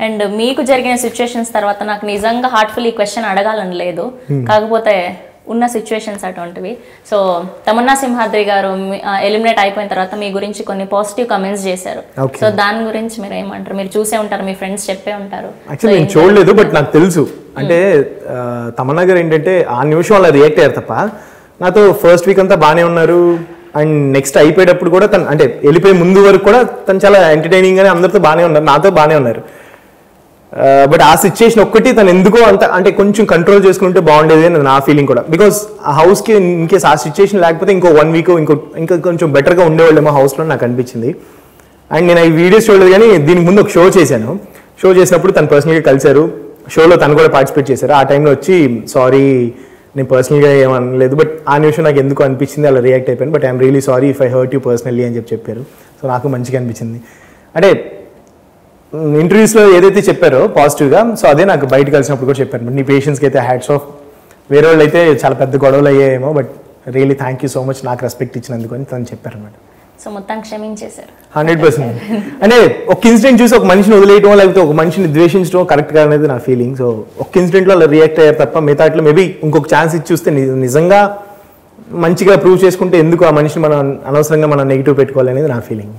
And మీకు జరిగిన situations తర్వాత నాకు నిజంగా హార్ట్ఫుల్ ఈ క్వశ్చన్ అడగాలని లేదు. కాకపోతే ఉన్న సిచ్యువేషన్స్ అటువంటివి. సో తమన్నా సింహాద్రి గారు ఎలిమినేట్ అయిపోయిన తర్వాత మీ గురించి కొన్ని పాజిటివ్ కమెంట్స్ చేశారు. సో దాని గురించి మీరు ఏమంటారు? మీరు చూసే ఉంటారు మీ ఫ్రెండ్స్ చెప్పే ఉంటారు. యాక్చువల్లీ నేను చూడలేదు బట్ నాకు తెలుసు. అంటే ఆ, తమన్నా గారు ఏంటంటే ఆ నిమిషం అలా రియాక్ట్ అయ్యారు తప్ప నాతో ఫస్ట్ వీక్ అంతా బాగానే ఉన్నారు. అండ్ నెక్స్ట్ అయిపోయేటప్పుడు కూడా తను అంటే వెళ్ళిపోయే ముందు వరకు కూడా తను చాలా ఎంటర్టైనింగ్ గానే అందరితో బాగానే ఉన్నారు నాతో బాగానే ఉన్నారు. Uh, బట్ ఆ సిచ్యుయేషన్ ఒక్కటి తను ఎందుకో అంత అంటే కొంచెం కంట్రోల్ చేసుకుంటే బాగుండేది అని నా ఫీలింగ్ కూడా. బికాస్ ఆ హౌస్కి ఇన్కేస్ ఆ సిచ్యుయేషన్ లేకపోతే ఇంకో వన్ వీక్ ఇంకో ఇంకా కొంచెం బెటర్గా ఉండేవాళ్ళేమో హౌస్లో నాకు అనిపించింది. అండ్ నేను ఈ వీడియోస్ చూడలేదు కానీ దీనికి ముందు ఒక షో చేశాను. షో చేసినప్పుడు తను పర్సనల్గా కలిశారు. షోలో తను కూడా పార్టిసిపేట్ చేశారు. ఆ టైంలో వచ్చి సారీ నేను పర్సనల్గా ఏమనలేదు బట్ ఆ నిమిషం నాకు ఎందుకు అనిపించింది అలా రియాక్ట్ అయిపోయాను. But I'm really sorry if I hurt you personally అని చెప్పి చెప్పారు. సో నాకు మంచిగా అనిపించింది. అంటే ఇంటర్వ్యూస్లో ఏదైతే చెప్పారో పాజిటివ్గా సో అదే నాకు బయట కలిసినప్పుడు కూడా చెప్పారు. నీ పేషెంట్స్కి అయితే హ్యాట్స్ ఆఫ్ వేరే వాళ్ళు అయితే చాలా పెద్ద గొడవలు అయ్యాయేమో but really thank you so much నాకు రెస్పెక్ట్ ఇచ్చినందుకు అని తను చెప్పారు అనమాట సో మొత్తం క్షమించేశారు. హండ్రెడ్ పర్సెంట్ అంటే ఒక ఇన్సిడెంట్ చూసి ఒక మనిషిని వదిలేయటం లేకపోతే ఒక మనిషిని ద్వేషించడం కరెక్ట్గా అనేది నా ఫీలింగ్ సో ఒక ఇన్సిడెంట్లో అలా రియాక్ట్ అయ్యారు తప్ప మిగతాట్లో మేబీ ఇంకొక ఛాన్స్ ఇచ్చి చూస్తే నిజంగా మంచిగా ప్రూవ్ చేసుకుంటే ఎందుకు ఆ మనిషిని మనం అనవసరంగా మనం నెగిటివ్ పెట్టుకోవాలి అనేది నా ఫీలింగ్